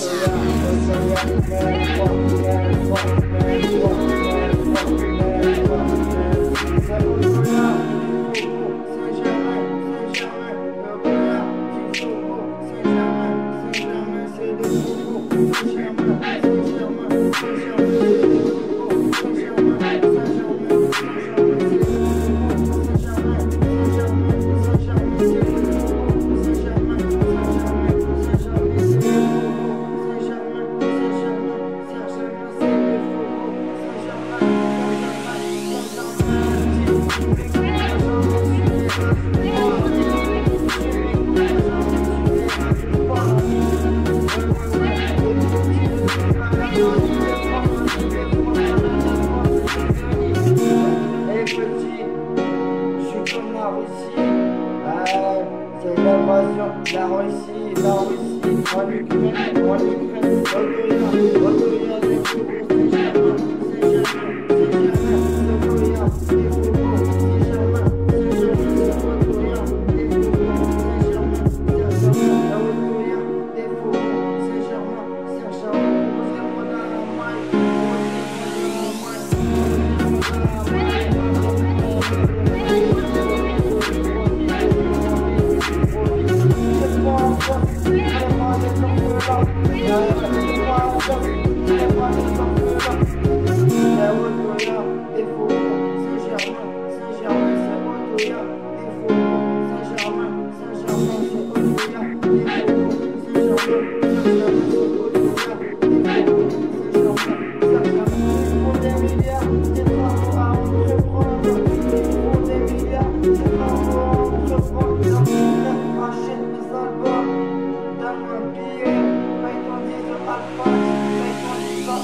It's a rap, a rap, man, fuck. c'est l'invasion, la Russie, la Russie, en Ukraine, en Ukraine. go.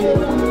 Yeah.